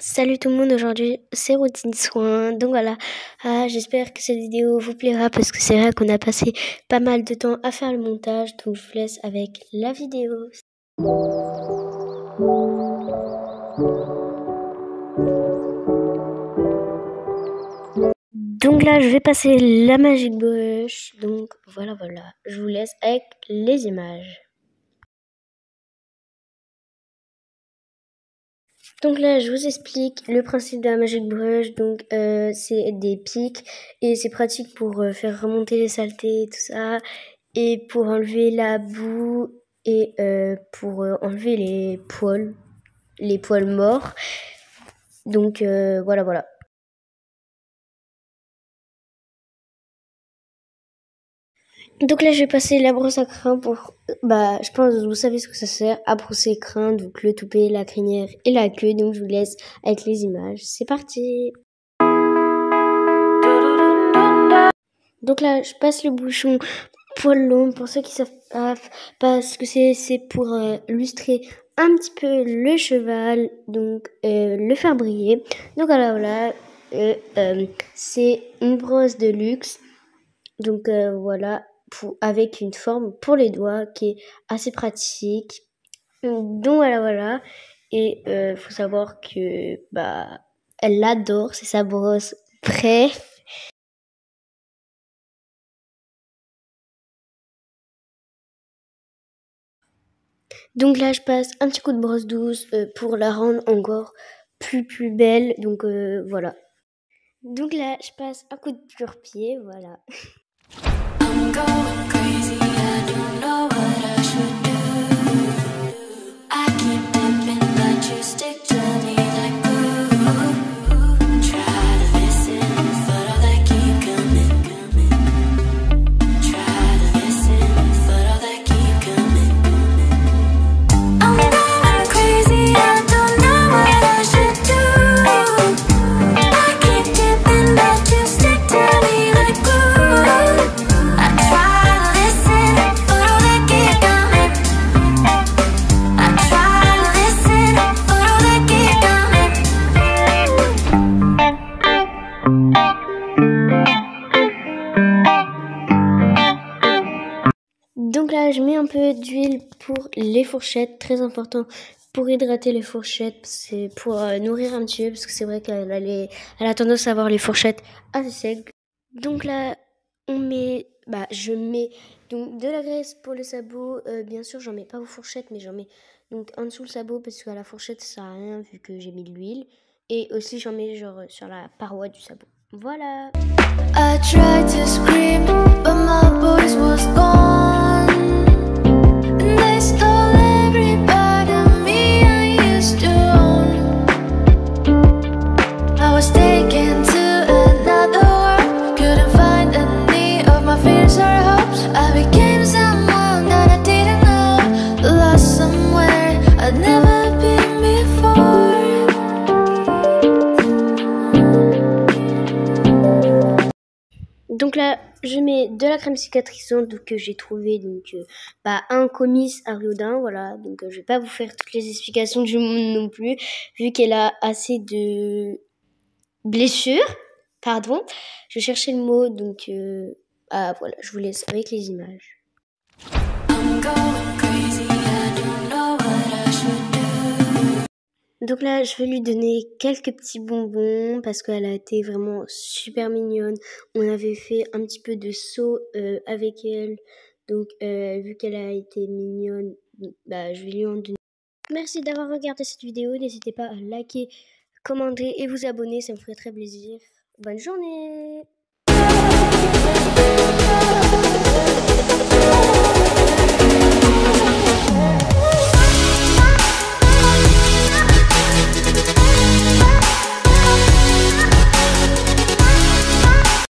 Salut tout le monde, aujourd'hui c'est routine soin. Donc voilà, ah, j'espère que cette vidéo vous plaira parce que c'est vrai qu'on a passé pas mal de temps à faire le montage. Donc je vous laisse avec la vidéo. Donc là, je vais passer la Magic Brush. Donc voilà, voilà. Je vous laisse avec les images. Donc là, je vous explique le principe de la Magic Brush. Donc, euh, c'est des pics et c'est pratique pour euh, faire remonter les saletés, tout ça, et pour enlever la boue et euh, pour enlever les poils, les poils morts. Donc voilà, voilà. Donc là, je vais passer la brosse à crins pour, bah, je pense que vous savez ce que ça sert, à brosser crins, donc le toupet, la crinière et la queue. Donc je vous laisse avec les images. C'est parti Donc là, je passe le bouchon poil long pour ceux qui savent pas, parce que c'est c'est pour euh, lustrer un petit peu le cheval, donc euh, le faire briller. Donc voilà, voilà, euh, c'est une brosse de luxe. Donc voilà, avec une forme pour les doigts qui est assez pratique. Donc voilà, voilà. Et il euh, faut savoir que bah elle l'adore, c'est sa brosse près. Donc là, je passe un petit coup de brosse douce euh, pour la rendre encore plus plus belle. Donc euh, voilà. Donc là, je passe un coup de pur-pied, voilà. là, je mets un peu d'huile pour les fourchettes, très important pour hydrater les fourchettes, c'est pour euh, nourrir un petit peu, parce que c'est vrai qu'elle a, tendance à avoir les fourchettes assez secs. Donc là, on met, bah, je mets donc de la graisse pour le sabot. Euh, bien sûr, j'en mets pas aux fourchettes, mais j'en mets donc en dessous le sabot parce qu'à la fourchette ça sert à rien vu que j'ai mis de l'huile. Et aussi j'en mets genre sur la paroi du sabot. Voilà. I tried to scream, but my voice was gone. Donc là, je mets de la crème cicatrisante que j'ai trouvé donc euh, bah, un comice à Riodin, voilà. Donc euh, je vais pas vous faire toutes les explications du monde non plus, vu qu'elle a assez de blessures. Pardon, je cherchais le mot, donc euh, ah, voilà, je vous laisse avec les images. Donc là, je vais lui donner quelques petits bonbons parce qu'elle a été vraiment super mignonne. On avait fait un petit peu de saut euh, avec elle. Donc, euh, vu qu'elle a été mignonne, bah, je vais lui en donner. Merci d'avoir regardé cette vidéo. N'hésitez pas à liker, commenter et vous abonner. Ça me ferait très plaisir. Bonne journée